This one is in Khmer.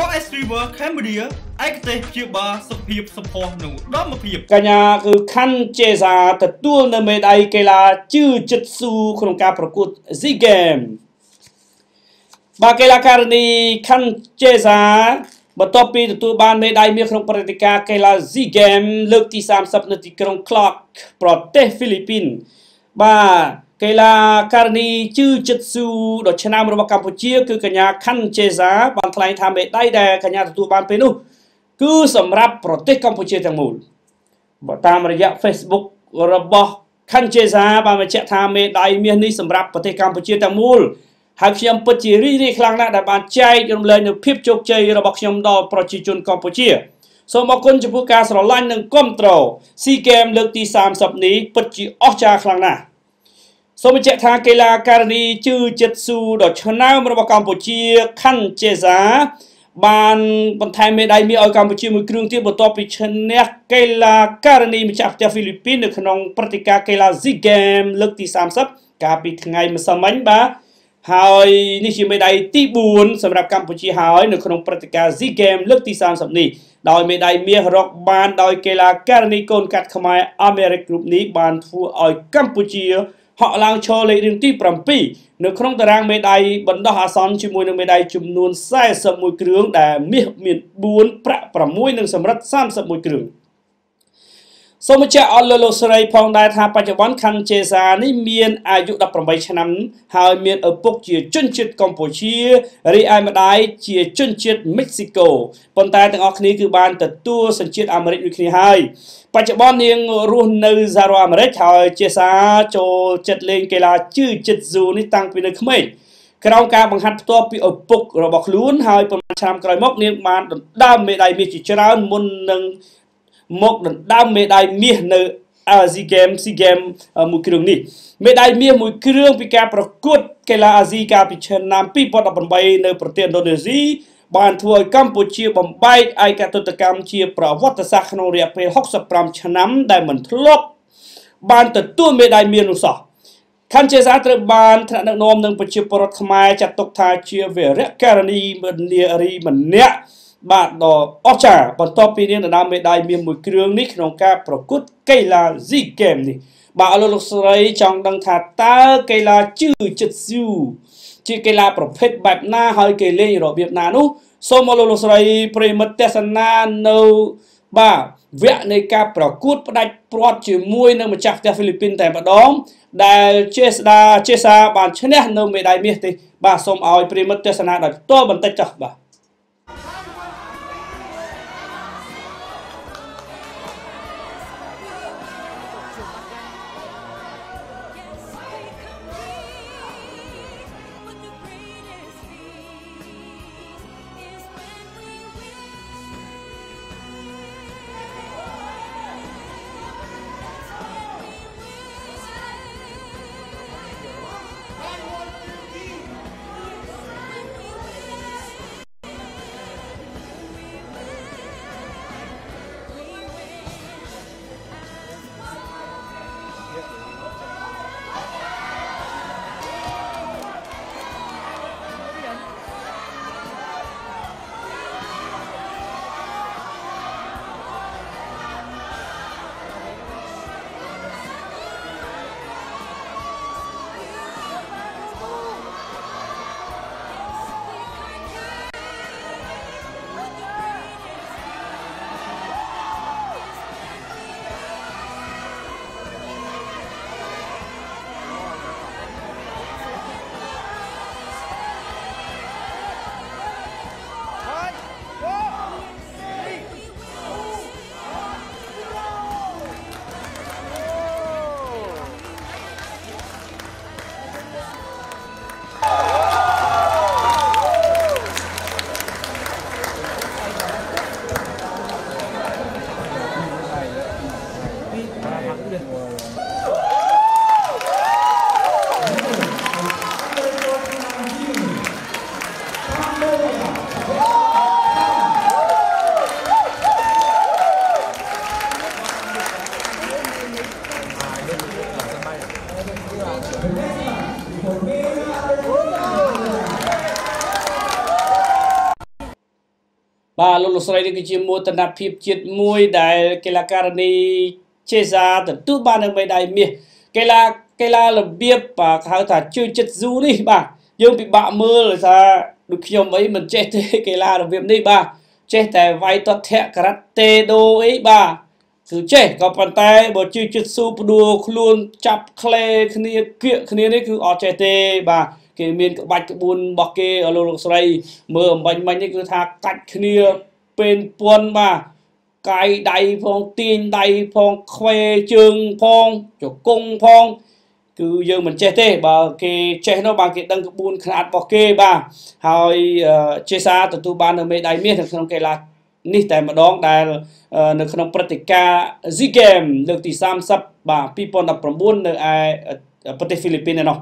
OS River Cambodia ឯកទេសព្យាបាលសុខភាពសម្ផស្សនិងឧត្តមភាពកញ្ញាគឺខាន់ជេសាទទួលនៅមេដាយកីឡាជឿចិត្តស៊ូក្នុងការប្រកួត SEA Games បាទកីឡាការិនីខាន់ជេសាបន្ទាប់ពីទទួលបានមេដាយមាសក្នុងព្រឹត្តិការណ៍កីឡា SEA Games លើកទី30នៅទីក្រុង Clark ប្រទេសហ្វីលីពីនបាទ កីឡាករនីជឺចិត្តស៊ូដ៏ឆ្នើមរបស់កម្ពុជា គឺកញ្ញាខាន់ជេសាបានថ្លែងថាមេដាយដែលកញ្ញាទទួលបានពេលនោះគឺសម្រាប់ប្រទេសកម្ពុជាទាំងមូលបើតាមរយៈ Facebook របស់ខាន់ជេសាបានបញ្ជាក់ថាមេដាយមាសនេះសម្រាប់ប្រទេសកម្ពុជាទាំងមូលហើយខ្ញុំពិតជារីករាយខ្លាំងណាស់ដែលបានចែករំលែកនូវភាពជោគជ័យរបស់ខ្ញុំដល់ប្រជាជនកម្ពុជាសូមអរគុណចំពោះការស្រឡាញ់និងគាំទ្រ SEA Games លើកទី30នេះពិតជាអស្ចារ្យខ្លាំងណាស់ សូមបញ្ជាក់ថាកីឡាករនីជឺចិត្តស៊ូដ៏ឆ្នើមរបស់កម្ពុជាខាន់ជេសាបានបន្ថែមមេដាយមាសឲ្យកម្ពុជាមួយគ្រឿងទៀតបន្ទាប់ពីឈ្នះកីឡាករនីម្ចាស់ផ្ទះហ្វីលីពីននៅក្នុងព្រឹត្តិការណ៍កីឡា SEA Games លើកទី30កាលពីថ្ងៃម្សិលមិញបាទហើយនេះជាមេដាយទី4សម្រាប់កម្ពុជាហើយនៅក្នុងព្រឹត្តិការណ៍ SEA Games លើកទី30នេះដោយមេដាយមាសរកបានដោយកីឡាករនីកូនកាត់ខ្មែរអាមេរិកក្រុមនេះបានធ្វើឲ្យកម្ពុជា ហក់ឡើងឈរលេខរៀងទី7នៅក្នុងតារាងមេដាយបណ្ដោះអាសន្នជាមួយនឹងមេដាយចំនួន41គ្រឿងដែលមាសមាន4ប្រាក់6និងសម្រិត31គ្រឿង សូមបញ្ជាក់អស់លោកលោកស្រីផងដែរថាបច្ចុប្បន្នខាន់ជេសានេះមានអាយុ18ឆ្នាំ ហើយមានឪពុកជាជនជាតិកម្ពុជារីឯម្ដាយជាជនជាតិមិចស៊ីកូប៉ុន្តែទាំងអស់គ្នាគឺបានទទួលសញ្ជាតិអាមេរិកដូចគ្នាហើយបច្ចុប្បន្ននាងរស់នៅសហរដ្ឋអាមេរិកហើយជាសាចូលចិត្តលេងកីឡាជឺចិត្តស៊ូនេះតាំងពីនៅក្មេងក្រោមការបង្ហាត់ផ្ទាល់ពីឪពុករបស់ខ្លួនហើយប្រហែលឆ្នាំក្រោយមកនាងបានដណ្ដើមមេដាយមាសជាច្រើនមុននឹង មកដណ្ដើមមេដាយមាសនៅអាស៊ីហ្គេមស៊ីហ្គេមមួយគ្រឿងនេះមេដាយមាសមួយគ្រឿងពីការប្រកួតកីឡាអាស៊ីកាលពីឆ្នាំ2018នៅប្រទេសឥណ្ឌូនេស៊ីបានធ្វើឲ្យកម្ពុជាបំបែកឯកតតកម្មជាប្រវត្តិសាស្ត្រក្នុងរយៈពេល65ឆ្នាំដែលមិនធ្លាប់បានទទួលមេដាយមាសនោះសោះខណ្ឌជាសាត្រូវបានថ្នាក់ដឹកនាំនឹងប្រជាពលរដ្ឋខ្មែរចាត់ទុកថាជាវីរៈករណីមនារីម្នាក់ បាទដ៏អស្ចារ្យបន្ទាប់ពីនាងដណ្ដើមមេដាយមាសមួយគ្រឿងនេះក្នុងការប្រកួតកីឡា SEA Games នេះបាទអរលោកស្រីចង់ដឹងថាតើកីឡាជឺចិត្តស៊ូជាកីឡាប្រភេទបែបណាហើយគេលេងរបៀបណានោះសូមអរលោកស្រីប្រិមិត្តទេសនានៅបាទវគ្គនៃការប្រកួតផ្ដាច់ព្រាត់ជាមួយនឹងម្ចាស់ផ្ទះហ្វីលីពីនតែម្ដងដែលចេស្ដាចេសាបានឈ្នះនៅមេដាយមាសទេបាទសូមឲ្យប្រិមិត្តទេសនាដោយផ្ទាល់បន្តិចចុះបាទ បាទលោកលោកស្រីនេះគឺជាមោទនភាពជាតិមួយដែលកីឡាករនីជេសាទទួលបាននៅមេដាយមាសកីឡាកីឡារបៀបបាទហៅថាជឿចិត្តស៊ូនេះបាទយើងពិបាកមើលថាដូចខ្ញុំអីមិនចេះទេកីឡារបៀបនេះបាទចេះតែវាយតធៈការ៉ាតេដូអីបាទគឺចេះក៏ប៉ុន្តែបើជឿចិត្តស៊ូផ្ដួលខ្លួនចាប់ក្លេគ្នាគៀកគ្នានេះគឺអត់ចេះទេបាទ គេមានក្បាច់ក្បួនរបស់គេលោកលោកស្រី មើលអំបញ្ញមិញនេះគឺថាកាច់គ្នាពេលពាន់បាទកាយដៃផងទាញដៃផងខ្វេជើងផងជង្គង់ផងគឺយើងមិនចេះទេបើគេចេះនោះបើគេដឹងក្បួនខ្នាតរបស់គេបាទហើយចេសាទទួលបាននៅមេដាយមាសនៅក្នុងកីឡានេះតែម្ដងដែលនៅក្នុងព្រឹត្តិការណ៍ SEA Games លើកទី30បាទ2019នៅឯប្រទេសហ្វីលីពីនឯណោះ